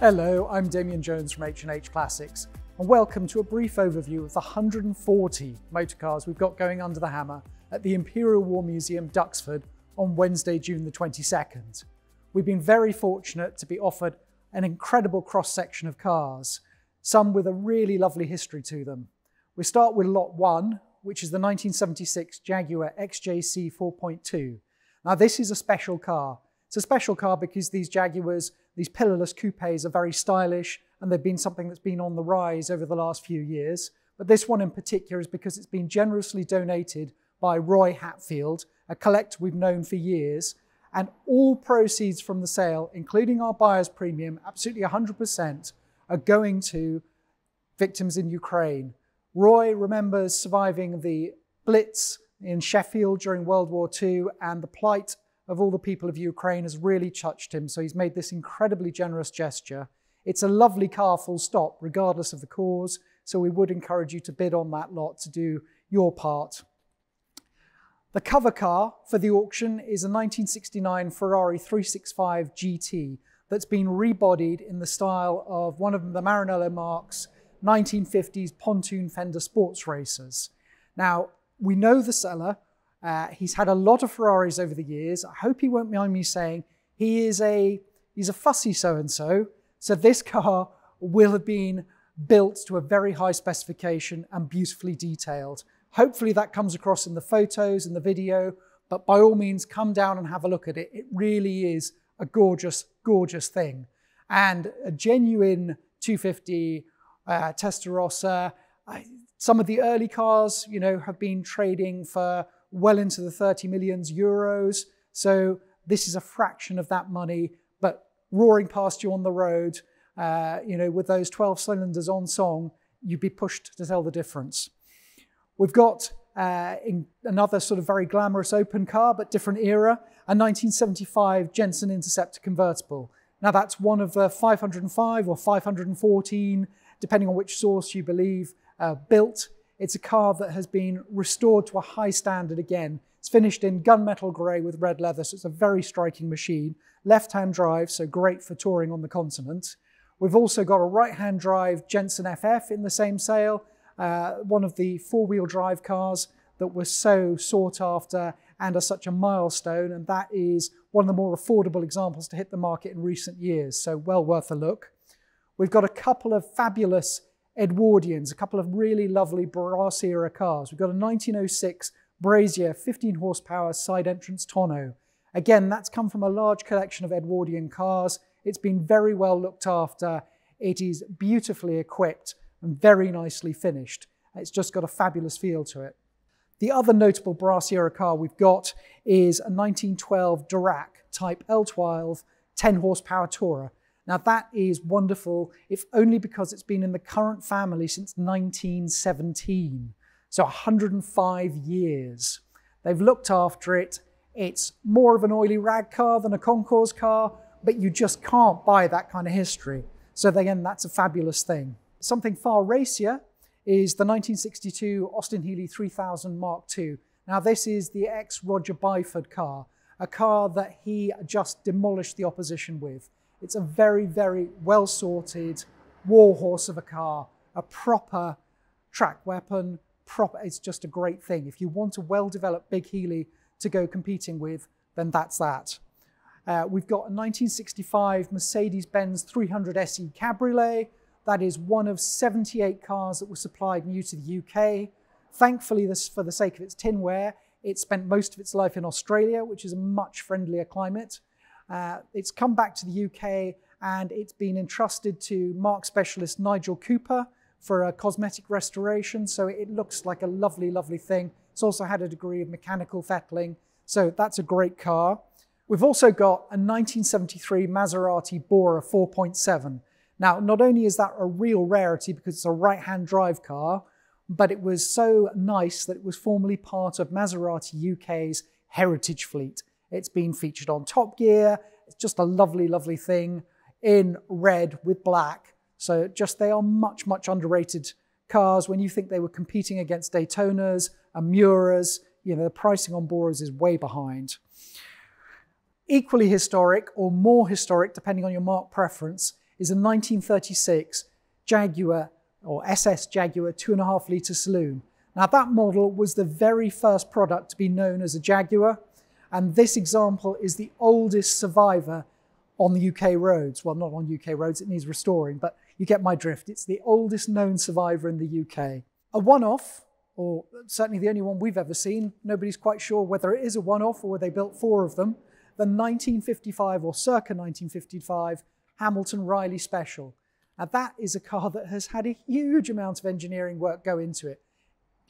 Hello, I'm Damien Jones from H&H Classics and welcome to a brief overview of the 140 motorcars we've got going under the hammer at the Imperial War Museum, Duxford on Wednesday, June the 22nd. We've been very fortunate to be offered an incredible cross-section of cars, some with a really lovely history to them. We start with lot one, which is the 1976 Jaguar XJC 4.2. Now this is a special car. It's a special car because these Jaguars, these pillarless coupes are very stylish and they've been something that's been on the rise over the last few years. But this one in particular is because it's been generously donated by Roy Hatfield, a collector we've known for years. And all proceeds from the sale, including our buyer's premium, absolutely 100%, are going to victims in Ukraine. Roy remembers surviving the Blitz in Sheffield during World War II, and the plight of all the people of Ukraine has really touched him. So he's made this incredibly generous gesture. It's a lovely car, full stop, regardless of the cause. So we would encourage you to bid on that lot to do your part. The cover car for the auction is a 1969 Ferrari 365 GT that's been rebodied in the style of one of the Maranello Marque's 1950s pontoon fender sports racers. Now, we know the seller. Uh, he's had a lot of Ferraris over the years. I hope he won't mind me saying he is a, he's a fussy so-and-so. So this car will have been built to a very high specification and beautifully detailed. Hopefully that comes across in the photos and the video, but by all means, come down and have a look at it. It really is a gorgeous, gorgeous thing. And a genuine 250 uh, Testarossa. I, some of the early cars, you know, have been trading for well into the 30 millions euros. So this is a fraction of that money, but roaring past you on the road, uh, you know, with those 12 cylinders on song, you'd be pushed to tell the difference. We've got uh, another sort of very glamorous open car, but different era, a 1975 Jensen Interceptor convertible. Now that's one of the 505 or 514 depending on which source you believe, uh, built. It's a car that has been restored to a high standard again. It's finished in gunmetal grey with red leather, so it's a very striking machine. Left-hand drive, so great for touring on the continent. We've also got a right-hand drive Jensen FF in the same sale, uh, one of the four-wheel drive cars that was so sought after and are such a milestone, and that is one of the more affordable examples to hit the market in recent years, so well worth a look. We've got a couple of fabulous Edwardians, a couple of really lovely brass era cars. We've got a 1906 Brasier 15 horsepower side entrance tonneau. Again, that's come from a large collection of Edwardian cars. It's been very well looked after. It is beautifully equipped and very nicely finished. It's just got a fabulous feel to it. The other notable brass era car we've got is a 1912 Darracq Type L12 10 horsepower tourer. Now that is wonderful, if only because it's been in the current family since 1917. So 105 years. They've looked after it. It's more of an oily rag car than a concours car, but you just can't buy that kind of history. So again, that's a fabulous thing. Something far racier is the 1962 Austin Healey 3000 Mark II. Now this is the ex-Roger Byford car, a car that he just demolished the opposition with. It's a very, very well sorted warhorse of a car, a proper track weapon. Proper, it's just a great thing. If you want a well developed Big Healey to go competing with, then that's that. Uh, we've got a 1965 Mercedes Benz 300 SE Cabriolet. That is one of 78 cars that were supplied new to the UK. Thankfully, this, for the sake of its tinware, it spent most of its life in Australia, which is a much friendlier climate. Uh, it's come back to the UK and it's been entrusted to marque specialist Nigel Cooper for a cosmetic restoration. So it looks like a lovely, lovely thing. It's also had a degree of mechanical fettling. So that's a great car. We've also got a 1973 Maserati Bora 4.7. Now, not only is that a real rarity because it's a right-hand drive car, but it was so nice that it was formerly part of Maserati UK's heritage fleet. It's been featured on Top Gear. It's just a lovely, lovely thing in red with black. So just they are much, much underrated cars. When you think they were competing against Daytonas and Miuras, you know, the pricing on Boras is way behind. Equally historic or more historic, depending on your marque preference, is a 1936 Jaguar or SS Jaguar two and a half litre saloon. Now that model was the very first product to be known as a Jaguar, and this example is the oldest survivor on the UK roads. Well, not on UK roads, it needs restoring, but you get my drift. It's the oldest known survivor in the UK. A one-off, or certainly the only one we've ever seen, nobody's quite sure whether it is a one-off or they built four of them, the 1955 or circa 1955 Hamilton Riley Special. Now that is a car that has had a huge amount of engineering work go into it.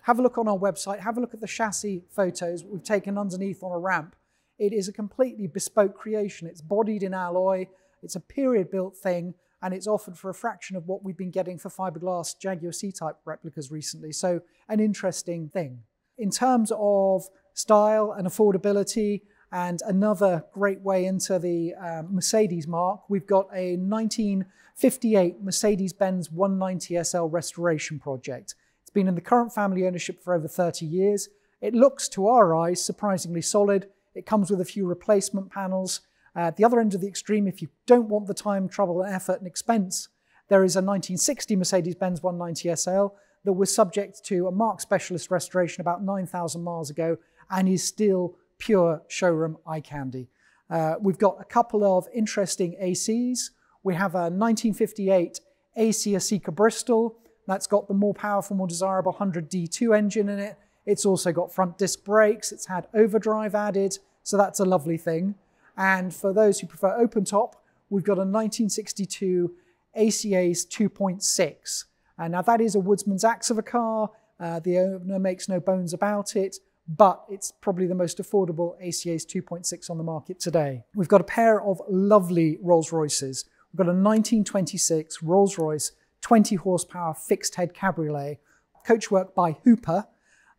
Have a look on our website, have a look at the chassis photos we've taken underneath on a ramp. It is a completely bespoke creation. It's bodied in alloy, it's a period built thing, and it's offered for a fraction of what we've been getting for fiberglass Jaguar C-Type replicas recently. So an interesting thing. In terms of style and affordability, and another great way into the um, Mercedes marque, we've got a 1958 Mercedes-Benz 190 SL restoration project. It's been in the current family ownership for over 30 years. It looks, to our eyes, surprisingly solid. It comes with a few replacement panels. Uh, at the other end of the extreme, if you don't want the time, trouble, effort, and expense, there is a 1960 Mercedes-Benz 190 SL that was subject to a Marque Specialist restoration about 9,000 miles ago and is still pure showroom eye candy. Uh, we've got a couple of interesting ACs. We have a 1958 AC Aceca Bristol that's got the more powerful, more desirable 100D2 engine in it. It's also got front disc brakes. It's had overdrive added, so that's a lovely thing. And for those who prefer open top, we've got a 1962 AC Ace 2.6. And now that is a woodsman's axe of a car. Uh, the owner makes no bones about it, but it's probably the most affordable AC Ace 2.6 on the market today. We've got a pair of lovely Rolls Royces. We've got a 1926 Rolls Royce 20 horsepower fixed head cabriolet, coachwork by Hooper.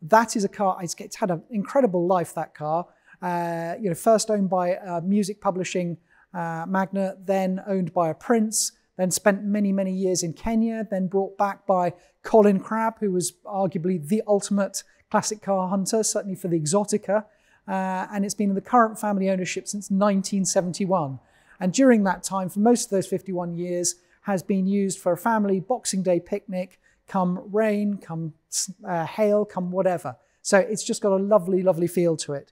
That is a car, it's had an incredible life, that car. Uh, you know, first owned by a music publishing uh, magnate, then owned by a prince, then spent many, many years in Kenya, then brought back by Colin Crabb, who was arguably the ultimate classic car hunter, certainly for the Exotica. Uh, and it's been in the current family ownership since 1971. And during that time, for most of those 51 years, has been used for a family Boxing Day picnic, come rain, come uh, hail, come whatever. So it's just got a lovely, lovely feel to it.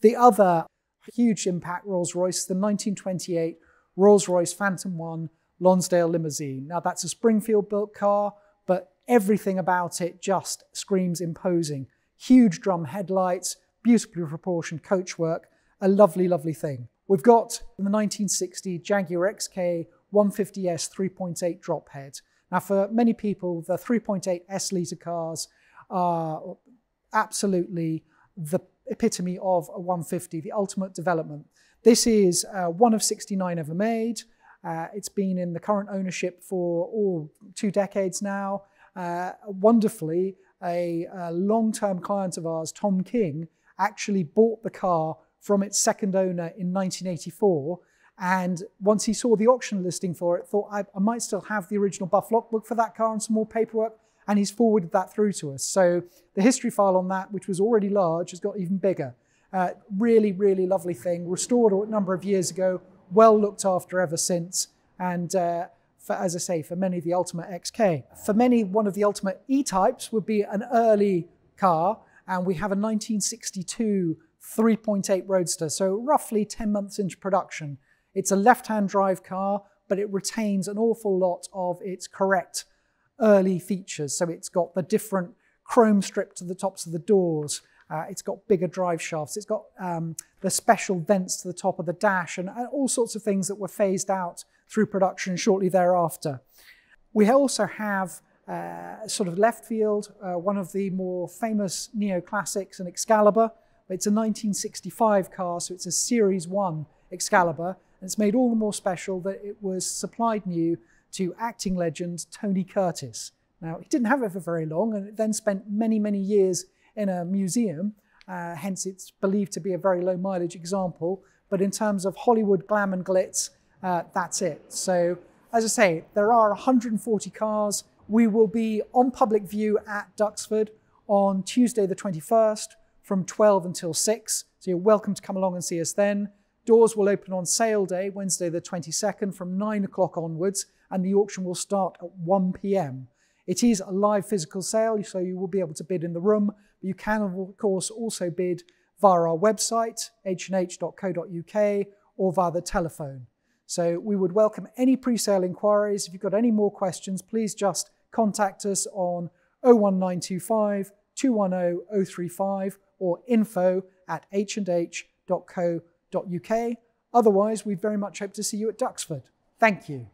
The other huge impact Rolls-Royce, the 1928 Rolls-Royce Phantom 1 Lonsdale limousine. Now that's a Springfield built car, but everything about it just screams imposing. Huge drum headlights, beautifully proportioned coachwork, a lovely, lovely thing. We've got the 1960 Jaguar XK 150S 3.8 drop head. Now, for many people, the 3.8 S litre cars are absolutely the epitome of a 150, the ultimate development. This is uh, one of 69 ever made. Uh, it's been in the current ownership for all two decades now. Uh, wonderfully, a, a long-term client of ours, Tom King, actually bought the car from its second owner in 1984 and once he saw the auction listing for it, thought I, I might still have the original Buff logbook for that car and some more paperwork. And he's forwarded that through to us. So the history file on that, which was already large, has got even bigger. Uh, really, really lovely thing. Restored a number of years ago, well looked after ever since. And uh, for, as I say, for many, the Ultimate XK. For many, one of the Ultimate E-types would be an early car. And we have a 1962 3.8 Roadster, so roughly 10 months into production. It's a left-hand drive car, but it retains an awful lot of its correct early features. So it's got the different chrome strip to the tops of the doors. Uh, it's got bigger drive shafts. It's got um, the special vents to the top of the dash and, and, all sorts of things that were phased out through production shortly thereafter. We also have uh, sort of left field, uh, one of the more famous neoclassics, an Excalibur. It's a 1965 car, so it's a Series 1 Excalibur. And it's made all the more special that it was supplied new to acting legend Tony Curtis. Now, he didn't have it for very long and it then spent many, many years in a museum. Uh, hence, it's believed to be a very low mileage example. But in terms of Hollywood glam and glitz, uh, that's it. So, as I say, there are 140 cars. We will be on public view at Duxford on Tuesday, the 21st, from 12 until 6. So, you're welcome to come along and see us then. Doors will open on sale day, Wednesday the 22nd, from 9 o'clock onwards, and the auction will start at 1 pm. It is a live physical sale, so you will be able to bid in the room, but you can, of course, also bid via our website, hnh.co.uk, or via the telephone. So we would welcome any pre-sale inquiries. If you've got any more questions, please just contact us on 01925 210 035 or info at h&h.co.uk. Otherwise, we very much hope to see you at Duxford. Thank you.